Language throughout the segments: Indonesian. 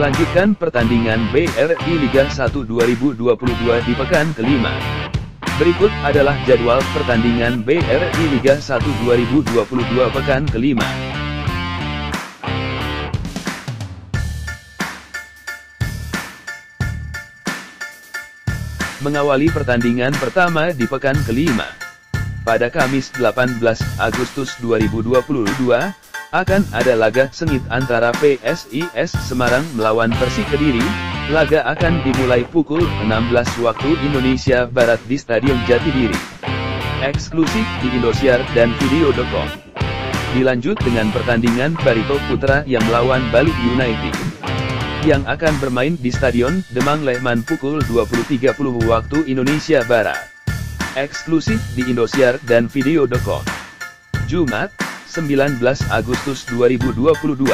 Melanjutkan pertandingan BRI Liga 1 2022 di pekan kelima. Berikut adalah jadwal pertandingan BRI Liga 1 2022 pekan kelima. Mengawali pertandingan pertama di pekan kelima. Pada Kamis 18 Agustus 2022, akan ada laga sengit antara PSIS Semarang melawan Persik Kediri. Laga akan dimulai pukul 16 waktu Indonesia Barat di Stadion Jatidiri. Eksklusif di Indosiar dan Video.com. Dilanjut dengan pertandingan Barito Putra yang melawan Bali United. Yang akan bermain di Stadion Demang Lehman pukul 20.30 waktu Indonesia Barat. Eksklusif di Indosiar dan Video.com. Jumat, 19 Agustus 2022.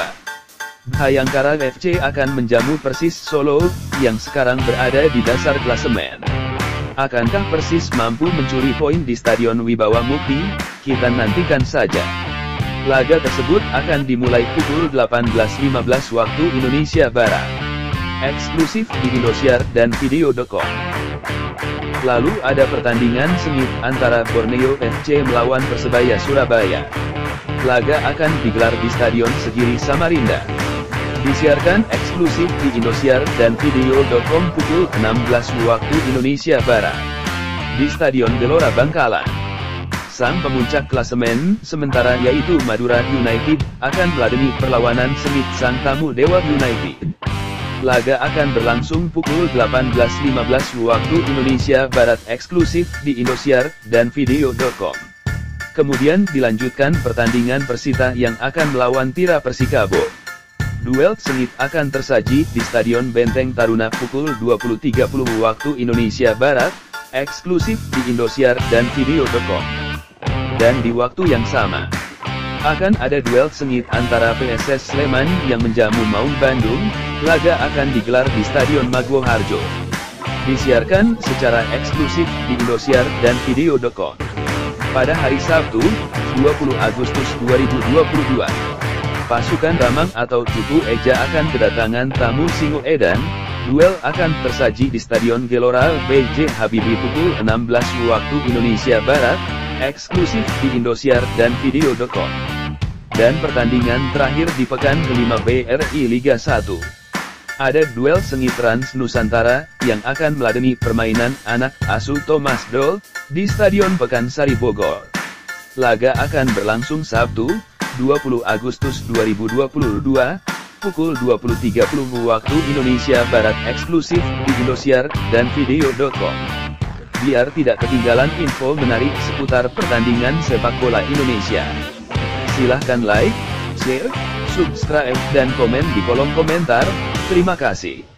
Bayangkara FC akan menjamu Persis Solo, yang sekarang berada di dasar klasemen. Akankah Persis mampu mencuri poin di Stadion Wibawa Mukti? Kita nantikan saja. Laga tersebut akan dimulai pukul 18.15 waktu Indonesia Barat. Eksklusif di Indosiar dan Video.com. Lalu ada pertandingan sengit antara Borneo FC melawan Persebaya Surabaya. Laga akan digelar di Stadion Segiri Samarinda. Disiarkan eksklusif di Indosiar dan Video.com pukul 16 waktu Indonesia Barat. Di Stadion Gelora Bangkalan. Sang pemuncak klasemen, sementara yaitu Madura United, akan meladeni perlawanan sengit sang tamu Dewa United. Laga akan berlangsung pukul 18.15 waktu Indonesia Barat eksklusif di Indosiar dan Video.com. Kemudian dilanjutkan pertandingan Persita yang akan melawan Tira Persikabo. Duel sengit akan tersaji di Stadion Benteng Taruna pukul 20.30 waktu Indonesia Barat, eksklusif di Indosiar dan Video.com. Dan di waktu yang sama, akan ada duel sengit antara PSS Sleman yang menjamu Maung Bandung, laga akan digelar di Stadion Maguwo Harjo. Disiarkan secara eksklusif di Indosiar dan Video.com pada hari Sabtu, 20 Agustus 2022. Pasukan Ramang atau Cupu Eja akan kedatangan tamu Singo Edan, duel akan tersaji di Stadion Gelora BJ Habibie pukul 16 waktu Indonesia Barat, eksklusif di Indosiar dan Video.com. Dan pertandingan terakhir di pekan kelima BRI Liga 1. Ada duel sengit Trans Nusantara, yang akan meladeni permainan anak asuh Thomas Doll, di Stadion Pekansari Bogor. Laga akan berlangsung Sabtu, 20 Agustus 2022, pukul 20.30 waktu Indonesia Barat eksklusif di Indosiar dan Video.com. Biar tidak ketinggalan info menarik seputar pertandingan sepak bola Indonesia. Silahkan like, share, subscribe dan komen di kolom komentar. Terima kasih.